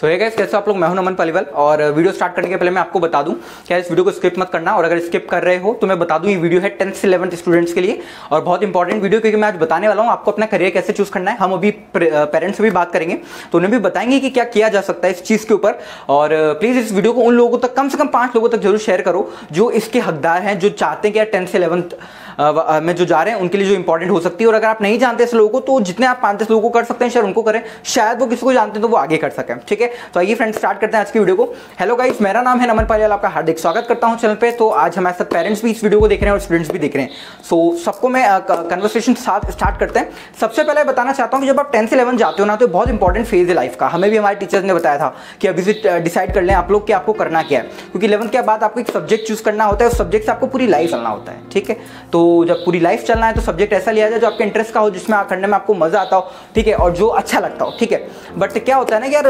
तो है कैसे आप लोग? मैं हूँ नमन पलिवल और वीडियो स्टार्ट करने के पहले मैं आपको बता दूँ क्या इस वीडियो को स्किप मत करना और अगर स्किप कर रहे हो तो मैं बता दूँ ये वीडियो है टेंथ से इलेवंथ स्टूडेंट्स के लिए और बहुत इंपॉर्टेंट वीडियो क्योंकि मैं आज बताने वाला हूँ आपको अपना करियर कैसे चूज़ करना है। हम अभी पेरेंट्स से भी बात करेंगे तो उन्हें भी बताएँगे कि क्या किया जा सकता है इस चीज़ के ऊपर और प्लीज़ इस वीडियो को उन लोगों तक, कम से कम पाँच लोगों तक ज़रूर शेयर करो जो इसके हकदार हैं, जो चाहते हैं कि यार टेंथ से इलेवंथ में जो जा रहे हैं, उनके लिए जो इंपॉर्टेंट हो सकती है। और अगर आप नहीं जानते ऐसे लोगों को तो जितने आप पाँच दस लोगों को कर सकते हैं, शायद उनको करें। शायद वो किसी को जानते हैं तो वो आगे कर सकें। ठीक है? तो आइए फ्रेंड्स स्टार्ट करते हैं आज की वीडियो को। हेलो गाइस मेरा नाम है नमन पालियाल आपका हार्दिक स्वागत करता हूँ चैनल पे। तो आज हमारे साथ पेरेंट्स भी इस वीडियो को देख रहे हैं और स्टूडेंट्स भी देख रहे हैं। सो सबको मैं कन्वर्सेशन साथ स्टार्ट करते हैं। सबसे पहले बताना चाहता हूँ कि जब आप टेंथ इलेवन जाते हो ना तो बहुत इंपॉर्टेंट फ़ेज़ है लाइफ का। हमें भी हमारे टीचर्स ने बताया था कि अभी से डिसाइड कर लें आप लोग कि आपको करना क्या है। क्योंकि इलेवंथ के बाद आपको एक सब्जेक्ट चूज़ करना होता है, उस सब्जेक्ट से आपको पूरी लाइफ चलना होता है। ठीक है? तो जब पूरी लाइफ चलना है तो सब्जेक्ट ऐसा लिया जाए जो आपके इंटरेस्ट का हो, जिसमें करने में आपको मज़ा आता हो, ठीक है, और जो अच्छा लगता हो, ठीक है। बट क्या होता है ना कि यार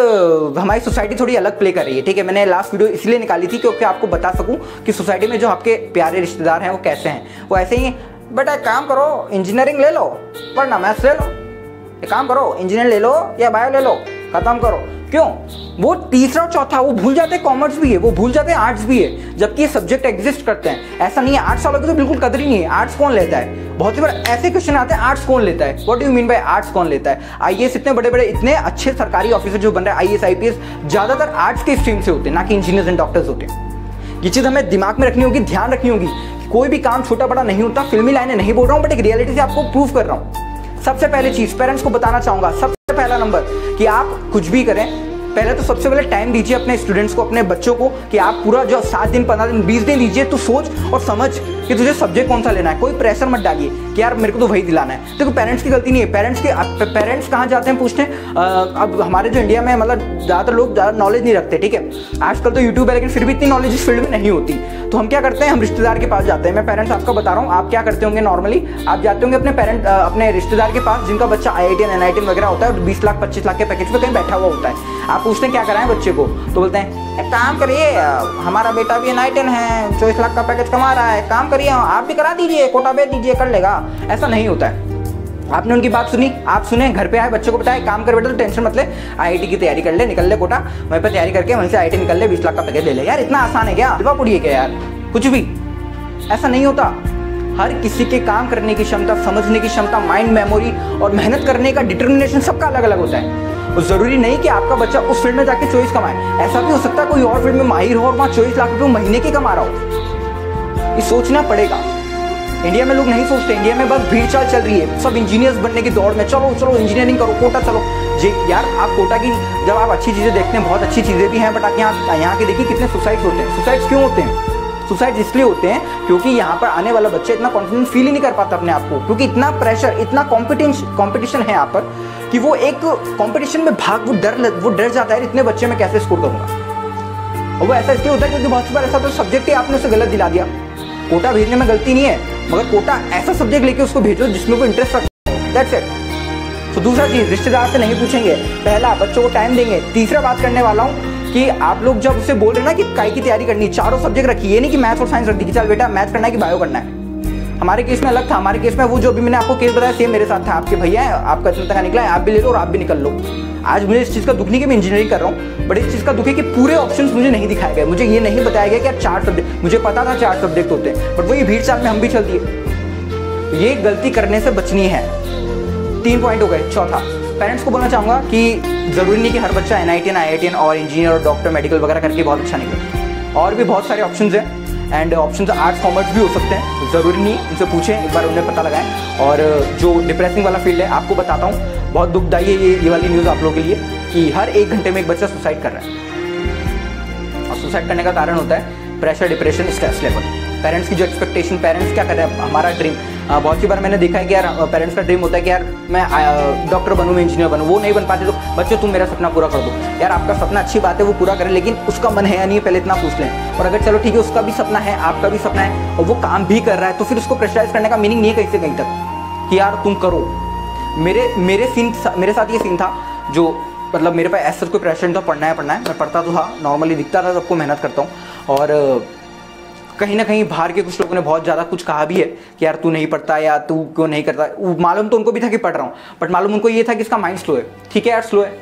हमारी सोसाइटी थोड़ी अलग प्ले कर रही है, ठीक है। मैंने लास्ट वीडियो इसलिए निकाली थी क्योंकि आपको बता सकूँ कि सोसाइटी में जो आपके प्यारे रिश्तेदार हैं, वो कैसे हैं। वो ऐसे ही, बट काम करो इंजीनियरिंग ले लो, पढ़ना मैथ्स ले लो। एक काम करो इंजीनियर ले लो या बायो ले लो। खत्म करो। क्यों? वो तीसरा और चौथा, वो भूल जाते हैं कॉमर्स भी है, वो भूल जाते हैं आर्ट्स भी है, जबकि ये सब्जेक्ट एग्जिस्ट करते हैं। ऐसा नहीं है आर्ट्स वालों की तो बिल्कुल कदर ही नहीं है। आर्ट्स कौन लेता है? बहुत ही बार ऐसे क्वेश्चन आते हैं आर्ट्स कौन लेता है? What you mean by arts कौन लेता है? आई इतने बड़े बड़े इतने अच्छे सरकारी ऑफिसर जो बन रहे हैं I S I P S ज़्यादातर आर्ट्स के स्ट्रीम से होते हैं, ना कि इंजीनियर्स एंड डॉक्टर्स होते हैं। ये चीज़ हमें दिमाग में रखनी होगी, ध्यान रखनी होगी। कोई भी काम छोटा बड़ा नहीं होता, फिल्मी लाइने नहीं बोल रहा हूँ बट एक रियलिटी से आपको प्रूव कर रहा हूँ। सबसे पहले चीज़ पेरेंट्स को बताना चाहूँगा, सबसे पहला नंबर कि आप कुछ भी करें पहले तो सबसे पहले टाइम दीजिए अपने स्टूडेंट्स को, अपने बच्चों को कि आप पूरा जो सात दिन, पंद्रह दिन, बीस दिन दीजिए तो सोच और समझ कि तुझे सब्जेक्ट कौन सा लेना है। कोई प्रेशर मत डालिए कि यार मेरे को तो वही दिलाना है। देखो तो पेरेंट्स की गलती नहीं है। पेरेंट्स के पेरेंट्स कहाँ जाते हैं पूछते हैं? अब हमारे जो इंडिया में मतलब ज़्यादातर लोग ज़्यादा नॉलेज नहीं रखते, ठीक है? आजकल तो यूट्यूब है, लेकिन फिर भी इतनी नॉलेज इस फ़ील्ड में नहीं होती। तो हम क्या करते हैं? हम रिश्तेदार के पास जाते हैं। मैं पेरेंट्स आपको बता रहा हूँ, आप क्या करते होंगे नॉर्मली आप जाते होंगे अपने पेरेंट अपने रिश्तेदार के पास, जिनका बच्चा आई आई एन आई वगैरह होता है, और बीस लाख, पच्चीस लाख के पैकेज में कहीं बैठा हुआ होता है। आप पूछते हैं क्या कराएँ बच्चे को? तो बोलते हैं, एक काम करिए, हमारा बेटा भी एन है, चौबीस लाख का पैकेज कमा रहा है। काम करिए, आप भी करा दीजिए, कोटा बेच दीजिए, कर लेगा। ऐसा नहीं होता है। आपने उनकी बात सुनी? आप सुने, घर पे आए, बच्चों को बताया काम कर बेटा तो टेंशन मत ले आईआईटी की तैयारी कर ले, निकल ले कोटा। वहीं पर तैयारी करके वहीं से आईआईटी निकल ले, बीस लाख का पैकेज ले ले। यार, इतना आसान है क्या? दिवा पुड़िए क्या यार? कुछ भी। ऐसा नहीं होता। हर किसी के काम करने की क्षमता, समझने की क्षमता माइंड मेमोरी और मेहनत करने का डिटर्मिनेशन सबका अलग अलग होता है। ज़रूरी नहीं कि आपका बच्चा उस फ़ील्ड में जाके चौबीस कमाए। ऐसा भी हो सकता है कोई और फ़ील्ड में माहिर हो और वहाँ चौबीस लाख रुपए महीने की कमा रहा हो। ये सोचना पड़ेगा। इंडिया में लोग नहीं सोचते। इंडिया में बस भीड़ चाल चल रही है। सब इंजीनियर्स बनने की दौड़ में, चलो चलो इंजीनियरिंग करो, कोटा चलो। जी, यार, आप कोटा की, जब आप अच्छी चीज़ें देखते हैं, बहुत अच्छी चीज़ें भी हैं बट आप यहाँ यहाँ के देखिए कितने सुसाइड्स होते हैं। सुसाइड्स क्यों होते हैं? सुसाइड इसलिए होते हैं क्योंकि यहाँ पर आने वाला बच्चा इतना कॉन्फिडेंस फील ही नहीं कर पाता अपने आप को। क्योंकि इतना प्रेशर इतना कॉम्पिटिशन है यहाँ पर। कि वो एक कॉम्पिटिशन में भाग, वो डर वो डर जाता है, इतने बच्चे में कैसे स्कोर करूँगा? और वो ऐसा इसलिए होता है क्योंकि बहुत सी बार ऐसा तो सब्जेक्ट ही आपने उसे गलत दिला दिया। कोटा भेजने में गलती नहीं है, मगर कोटा ऐसा सब्जेक्ट लेके उसको भेजो जिसमें वो इंटरेस्ट रखता है दैट्स इट तो दूसरा चीज़, रिश्तेदार से नहीं पूछेंगे। पहला, बच्चों को टाइम देंगे। तीसरा बात करने वाला हूँ कि आप लोग जब उसे बोल रहे ना कि काय की तैयारी करनी, चारों सब्जेक्ट रखी, ये नहीं कि मैथ और साइंस रख दी चल बेटा मैथ करना है कि बायो करना है। हमारे केस में अलग था, हमारे केस में वो जो भी मैंने आपको केस बताया सेम मेरे साथ था। आपके भैया है, आपका इतना तक निकला है आप भी ले लो और आप भी निकल लो। आज मुझे इस चीज़ का दुख नहीं कि मैं इंजीनियरिंग कर रहा हूँ बट इस चीज़ का दुख है कि पूरे ऑप्शंस मुझे नहीं दिखाए गए। मुझे ये नहीं बताया गया कि आप चार सब्जेक्ट मुझे पता था चार सब्जेक्ट होते हैं बट वही भीड़ चाल में हम भी चल दिए। ये गलती करने से बचनी है। तीन पॉइंट हो गए, चौथा। पेरेंट्स को बोलना चाहूँगा कि ज़रूरी नहीं कि हर बच्चा N I T I I T और इंजीनियर और डॉक्टर मेडिकल वगैरह करके बहुत अच्छा निकले। और भी बहुत सारे ऑप्शन हैं। एंड ऑप्शन आर्ट कॉमर्स भी हो सकते हैं। ज़रूरी नहीं इनसे पूछें, एक बार उन्हें पता लगाएँ। और जो डिप्रेसिंग वाला फ़ील्ड है, आपको बताता हूँ। बहुत दुखदाई है ये ये वाली न्यूज़ आप लोगों के लिए कि हर एक घंटे में एक बच्चा सुसाइड कर रहा है। और सुसाइड करने का कारण होता है pressure depression stress level parents की जो एक्सपेक्टेशन पेरेंट्स क्या कर रहे हैं? हमारा ड्रीम बहुत सी बार मैंने देखा है कि यार पेरेंट्स का ड्रीम होता है कि यार, मैं डॉक्टर बनूँ, मैं इंजीनियर बनूँ, वो नहीं बन पाते तो बच्चे, तुम मेरा सपना पूरा कर दो। यार, आपका सपना अच्छी बात है, वो पूरा करें, लेकिन उसका मन है या नहीं, पहले इतना पूछ लें। और अगर चलो, ठीक है, उसका भी सपना है, आपका भी सपना है, और वो काम भी कर रहा है तो फिर उसको प्रेशराइज करने का मीनिंग नहीं है कहीं से कहीं तक। कि यार, तुम करो। मेरे मेरे सीन मेरे साथ ये सीन था, जो मतलब मेरे पास ऐसा कोई प्रेशर नहीं था, पढ़ना है पढ़ना है। मैं पढ़ता तो था नॉर्मली दिखता था, सबको मेहनत करता हूँ। और कहीं ना कहीं बाहर के कुछ लोगों ने बहुत ज़्यादा कुछ कहा भी है कि यार तू नहीं पढ़ता या तू क्यों नहीं करता। मालूम तो उनको भी था कि पढ़ रहा हूँ बट मालूम उनको ये था कि इसका माइंड स्लो है। ठीक है यार स्लो है।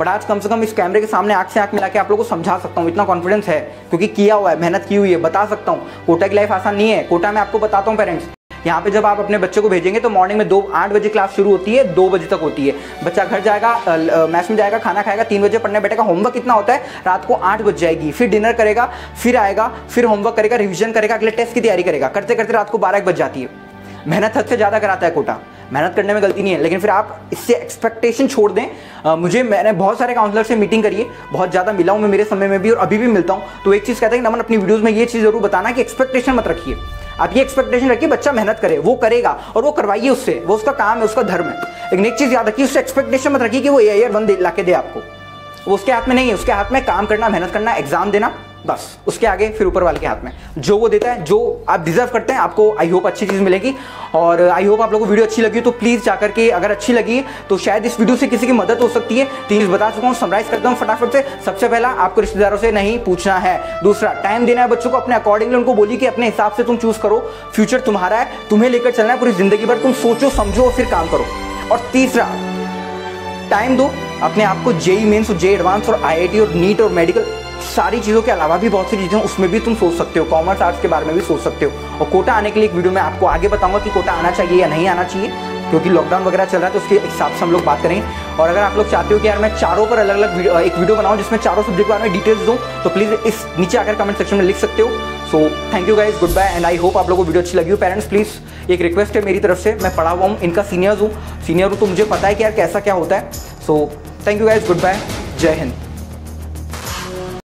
बट आज कम से कम इस कैमरे के सामने आँख से आँख मिला के आप लोगों को समझा सकता हूँ, इतना कॉन्फिडेंस है, क्योंकि किया हुआ है, मेहनत की हुई है, बता सकता हूँ। कोटा की लाइफ आसान नहीं है, कोटा में आपको बताता हूँ पेरेंट्स यहाँ पे जब आप अपने बच्चे को भेजेंगे तो मॉर्निंग में दो आठ बजे क्लास शुरू होती है दो बजे तक होती है। बच्चा घर जाएगा मैथ में जाएगा खाना खाएगा तीन बजे पढ़ने बैठेगा होमवर्क कितना होता है? रात को आठ बज जाएगी। फिर डिनर करेगा फिर आएगा फिर होमवर्क करेगा रिविजन करेगा अगले टेस्ट की तैयारी करेगा। करते करते रात को बारह बज जाती है। मेहनत हद से ज़्यादा कराता है कोटा। मेहनत करने में गलती नहीं है लेकिन फिर आप इससे एक्सपेक्टेशन छोड़ दें। आ, मुझे मैंने बहुत सारे काउंसलर से मीटिंग करी है बहुत ज़्यादा मिला हूँ मैं मेरे समय में भी और अभी भी मिलता हूँ। तो एक चीज़ कहता है कि नमन अपनी वीडियोज़ में ये चीज़ ज़रूर बताना कि एक्सपेक्टेशन मत रखिए। आप ये एक्सपेक्टेशन रखिए, बच्चा मेहनत करे, वो करेगा और वो करवाइए उससे, वो उसका काम है, उसका धर्म है। लेकिन एक चीज़ याद रखिए, उससे एक्सपेक्टेशन मत रखिए कि वो एयर वन ला के दे आपको। वो उसके हाथ में नहीं है, उसके हाथ में काम करना, मेहनत करना एग्ज़ाम देना बस, उसके आगे फिर ऊपर वाले के हाथ में। जो वो देता है, जो आप डिजर्व करते हैं, आपको आई होप अच्छी चीज़ मिलेगी। और आई होप आप लोगों को वीडियो अच्छी लगी तो प्लीज़ जाकर के अगर अच्छी लगी तो शायद इस वीडियो से किसी की मदद हो सकती है। तीन बता चुका हूँ समराइज करता हूँ फटाफट से। सबसे पहला, आपको रिश्तेदारों से नहीं पूछना है। दूसरा टाइम देना है बच्चों को अपने अकॉर्डिंगली उनको बोलिए कि अपने हिसाब से तुम चूज़ करो। फ्यूचर तुम्हारा है, तुम्हें लेकर चलना है पूरी ज़िंदगी भर। तुम सोचो, समझो और फिर काम करो। और तीसरा टाइम दो, अपने आप को जेई मेन्स और जे एडवांस और आई और नीट और मेडिकल सारी चीज़ों के अलावा भी बहुत सी चीज़ें उसमें भी तुम सोच सकते हो कॉमर्स आर्ट्स के बारे में भी सोच सकते हो। और कोटा आने के लिए एक वीडियो में आपको आगे बताऊँगा कि कोटा आना चाहिए या नहीं आना चाहिए क्योंकि लॉकडाउन वगैरह चल रहा है तो उसके हिसाब से हम लोग बात करेंगे और अगर आप लोग चाहते हो कि यार मैं चारों पर अलग अलग वीडियो, एक वीडियो बनाऊँ जिसमें चारों सब्जेक्ट के बारे में डिटेल्स दूँ तो प्लीज़ इस नीचे आकर कमेंट सेक्शन में लिख सकते हो। So thank you guys goodbye and I hope आप लोगों को वीडियो अच्छी लगी हो। पेरेंट्स प्लीज़ एक रिक्वेस्ट है मेरी तरफ़ से मैं पढ़ा हुआ हूँ इनका सीनियर्स हूँ। सीनियर हूँ तो मुझे पता है कि यार कैसा क्या होता है। So thank you guys goodbye जय हिंद।